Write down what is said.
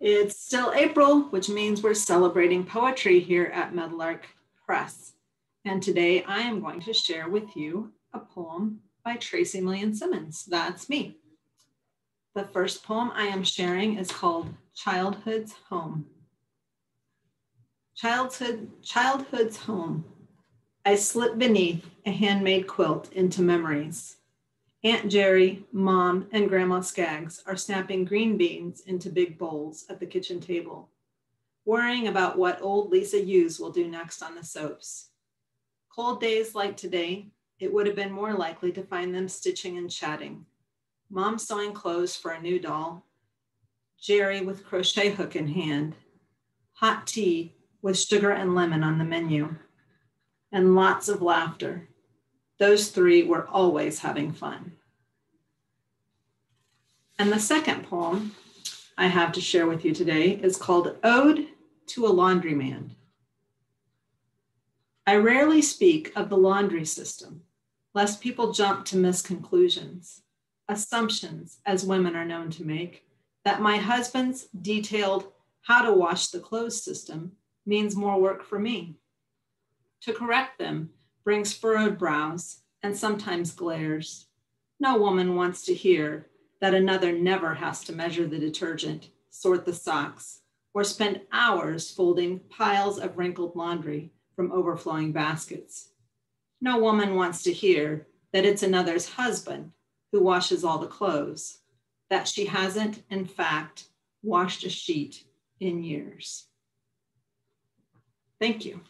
It's still April, which means we're celebrating poetry here at Meadowlark Press. And today I am going to share with you a poem by Tracy Million Simmons. That's me. The first poem I am sharing is called Childhood's Home. Childhood, childhood's home. I slip beneath a handmade quilt into memories. Aunt Jerry, Mom, and Grandma Skaggs are snapping green beans into big bowls at the kitchen table, worrying about what old Lisa Hughes will do next on the soaps. Cold days like today, it would have been more likely to find them stitching and chatting. Mom sewing clothes for a new doll, Jerry with crochet hook in hand, hot tea with sugar and lemon on the menu, and lots of laughter those three were always having fun. And the second poem I have to share with you today is called Ode to a Laundryman. I rarely speak of the laundry system, lest people jump to misconclusions, assumptions, as women are known to make, that my husband's detailed how to wash the clothes system means more work for me. To correct them brings furrowed brows and sometimes glares. No woman wants to hear that another never has to measure the detergent, sort the socks, or spend hours folding piles of wrinkled laundry from overflowing baskets. No woman wants to hear that it's another's husband who washes all the clothes, that she hasn't, in fact, washed a sheet in years. Thank you.